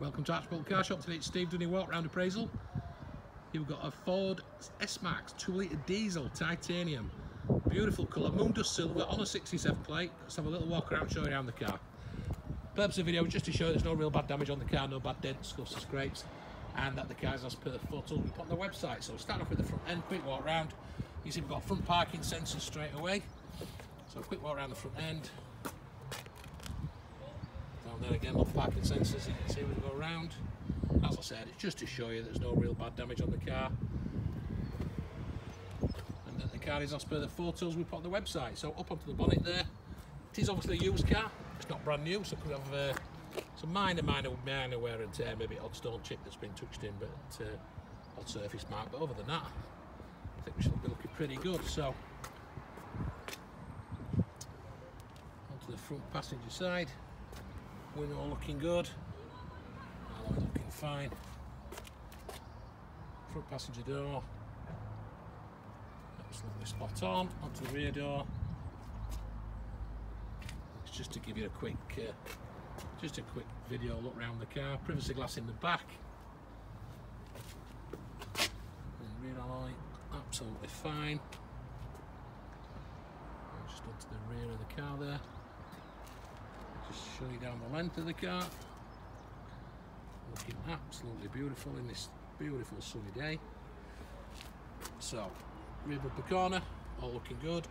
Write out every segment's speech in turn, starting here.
Welcome to Archbold Car Shop. Today it's Steve doing a walk round appraisal. You've got a Ford S-Max 2 litre diesel titanium. Beautiful colour, moon dust silver on a 67 plate. Let's have a little walk around, show you around the car. Purpose of the video is just to show there's no real bad damage on the car, no bad dents, scuffs or scrapes, and that the car is as per the photos we put on the website. So start off with the front end, quick walk around. You see we've got front parking sensors straight away. So quick walk around the front end. There again, look parking sensors, you can see we go around. As I said, it's just to show you there's no real bad damage on the car. And that the car is as per the photos we put on the website. So up onto the bonnet there. It is obviously a used car, it's not brand new, so it could have uh, some minor, minor, minor wear and tear, maybe odd stone chip that's been touched in, but uh, odd surface mark. But other than that, I think we should be looking pretty good. So onto the front passenger side. Window looking good. Looking fine. Front passenger door. Absolutely spot on. Onto the rear door. It's just to give you a quick, uh, just a quick video look around the car. Privacy glass in the back. Rear alloy, absolutely fine. Just onto the rear of the car there show you down the length of the car. Looking absolutely beautiful in this beautiful sunny day. So rear bumper corner all looking good.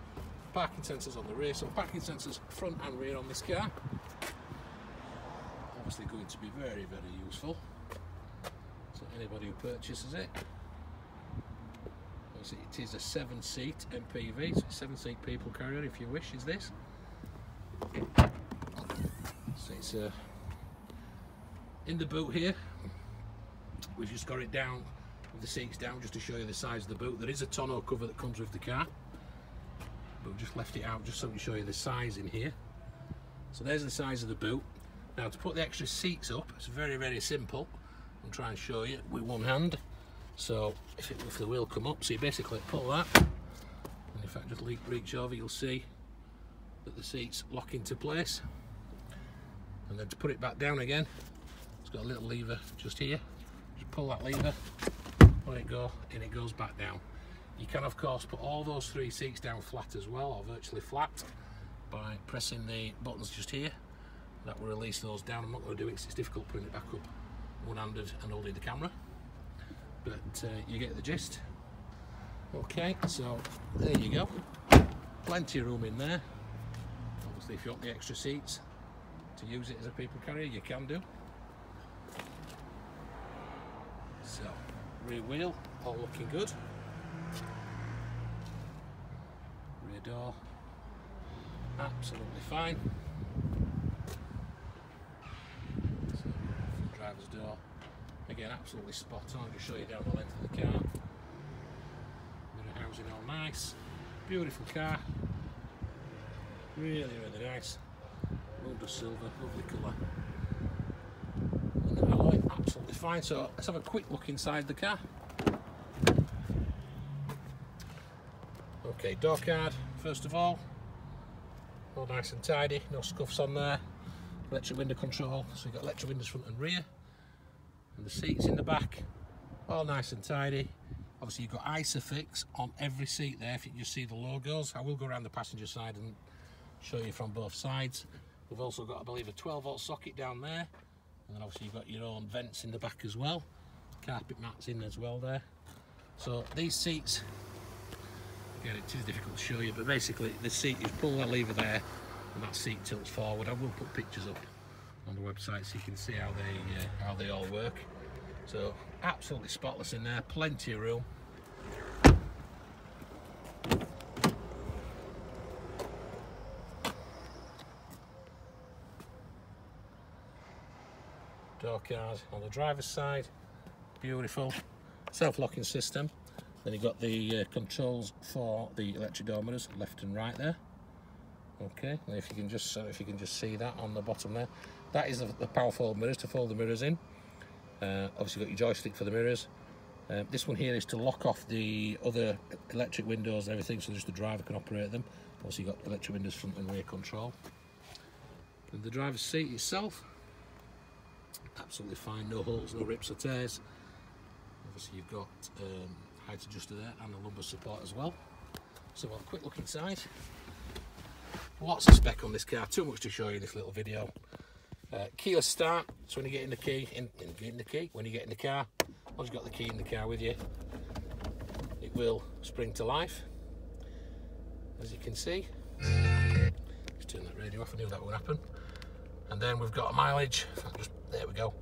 Parking sensors on the rear so parking sensors front and rear on this car. Obviously going to be very very useful. So anybody who purchases it it is a seven seat MPV so seven seat people carrier if you wish is this it's uh, in the boot here. We've just got it down with the seats down just to show you the size of the boot. There is a tonneau cover that comes with the car, but we've just left it out just so we can show you the size in here. So there's the size of the boot. Now to put the extra seats up, it's very, very simple. I'll try and show you with one hand. So if, it, if the wheel come up, so you basically pull that, and if I just reach over, you'll see that the seats lock into place and then to put it back down again it's got a little lever just here. Just pull that lever let it go and it goes back down. You can of course put all those three seats down flat as well or virtually flat by pressing the buttons just here. That will release those down. I'm not going to do it it's difficult putting it back up one-handed and holding the camera. But uh, you get the gist. Okay so there you go. Plenty of room in there. Obviously if you want the extra seats to use it as a people carrier, you can do. So, rear wheel, all looking good. Rear door, absolutely fine. So, driver's door, again absolutely spot on, just show you down the length of the car. Mirror housing all nice, beautiful car, really really nice. Dust silver, lovely colour. And the alloy, absolutely fine. So let's have a quick look inside the car. Okay, door card, first of all. All nice and tidy, no scuffs on there. Electric window control, so you've got electric windows front and rear. And the seats in the back, all nice and tidy. Obviously you've got Isofix on every seat there, if you can just see the logos. I will go around the passenger side and show you from both sides. We've also got, I believe, a 12 volt socket down there. And then obviously you've got your own vents in the back as well. Carpet mats in as well there. So these seats, again, it is difficult to show you, but basically the seat, you pull that lever there and that seat tilts forward. I will put pictures up on the website so you can see how they, uh, how they all work. So absolutely spotless in there, plenty of room. Door card on the driver's side. Beautiful self-locking system. Then you've got the uh, controls for the electric door mirrors left and right there. Okay and if you can just uh, if you can just see that on the bottom there that is the, the power fold mirrors to fold the mirrors in. Uh, obviously got your joystick for the mirrors. Uh, this one here is to lock off the other electric windows and everything so just the driver can operate them. Also you've got electric windows front and rear control. And the driver's seat itself absolutely fine, no holes, no rips or tears. Obviously you've got um, height adjuster there and a lumbar support as well. So we'll have a quick look inside. Lots of spec on this car, too much to show you in this little video. Uh, keyless start, so when you get in the key, in, in, in the key, when you get in the car, once you've got the key in the car with you, it will spring to life, as you can see. Just turn that radio off, I knew that would happen. And then we've got a mileage, just, there we go,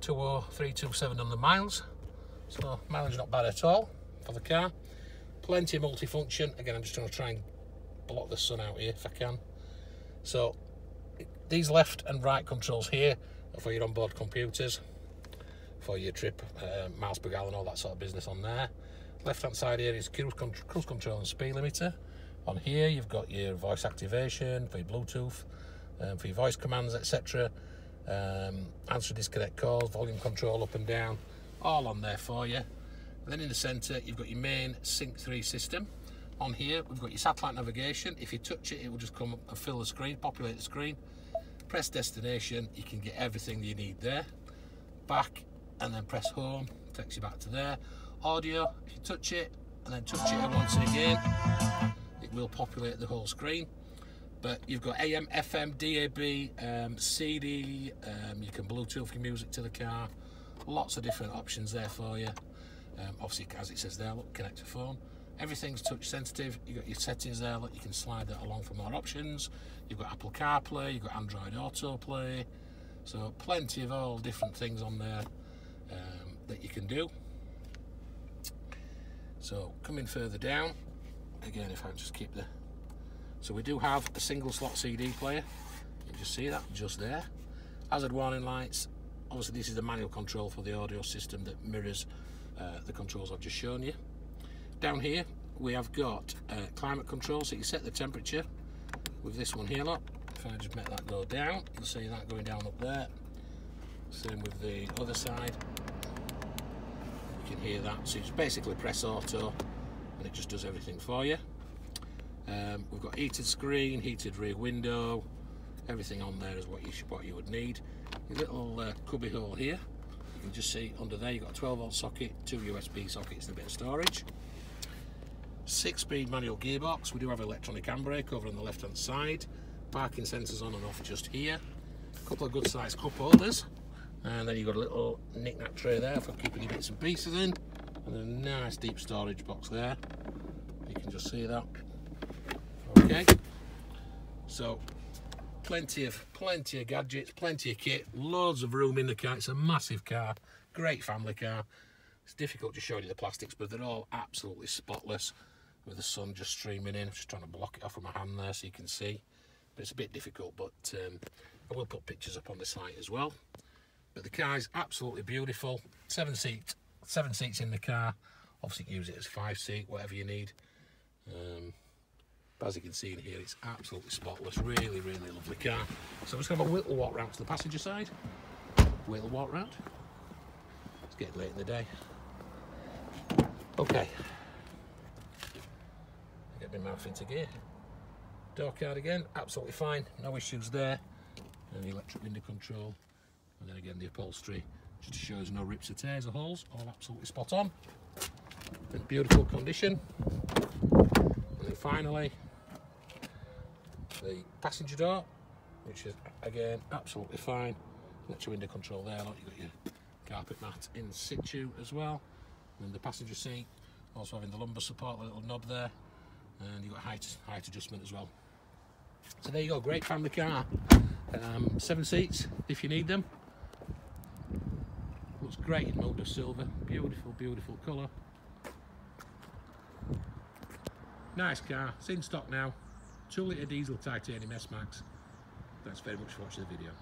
20327 on the miles. So mileage not bad at all for the car. Plenty of multifunction. Again, I'm just going to try and block the sun out here if I can. So these left and right controls here are for your onboard computers, for your trip, uh, miles per gallon, all that sort of business on there. Left hand side here is cruise, con cruise control and speed limiter. On here you've got your voice activation for your Bluetooth, um, for your voice commands, etc. Um, answer disconnect calls, volume control up and down, all on there for you. And then in the centre you've got your main Sync 3 system. On here we've got your satellite navigation. If you touch it, it will just come up and fill the screen, populate the screen press destination you can get everything you need there back and then press home takes you back to there audio if you touch it and then touch it once again it will populate the whole screen but you've got AM, FM, DAB, um, CD, um, you can Bluetooth your music to the car, lots of different options there for you. Um, obviously, as it says there, look, connect to phone. Everything's touch sensitive. You've got your settings there, look, you can slide that along for more options. You've got Apple CarPlay, you've got Android Autoplay, so plenty of all different things on there um, that you can do. So coming further down, again, if I just keep the, so we do have a single slot CD player. You can just see that just there. Hazard warning lights. Obviously, this is the manual control for the audio system that mirrors uh, the controls I've just shown you. Down here, we have got uh, climate control, so you set the temperature with this one here, look. If I just make that go down, you'll see that going down up there. Same with the other side. You can hear that. So you basically press auto and it just does everything for you. Um, we've got heated screen, heated rear window, everything on there is what you should, what you would need. Little uh, cubby hole here. You can just see under there you've got a 12 volt socket, two USB sockets and a bit of storage. Six speed manual gearbox we do have electronic handbrake over on the left hand side. Parking sensors on and off just here. A couple of good sized cup holders. And then you've got a little knick-knack tray there for keeping your bits and pieces in. And a nice deep storage box there. You can just see that okay so plenty of plenty of gadgets plenty of kit loads of room in the car it's a massive car great family car it's difficult to show you the plastics but they're all absolutely spotless with the sun just streaming in. I'm just trying to block it off with my hand there so you can see. But it's a bit difficult, but um, I will put pictures up on the site as well. But the car is absolutely beautiful. Seven seat, seven seats in the car. Obviously, use it as five seat, whatever you need. Um, but as you can see in here, it's absolutely spotless. Really, really lovely car. So I'm just going to have a little walk round to the passenger side. Little walk round. It's getting late in the day. Okay get my mouth into gear. Door card again, absolutely fine, no issues there. And the electric window control, and then again the upholstery, just shows no rips or tears or holes, all absolutely spot on. In beautiful condition. And then finally, the passenger door, which is again absolutely fine. Got your window control there, look, you've got your carpet mat in situ as well. And the passenger seat, also having the lumbar support, little knob there, and you've got height, height adjustment as well. So there you go, great family car. Um, seven seats if you need them. Looks great in Motor Silver, beautiful, beautiful colour. Nice car, it's in stock now. 2 litre diesel titanium S-Max. Thanks very much for watching the video.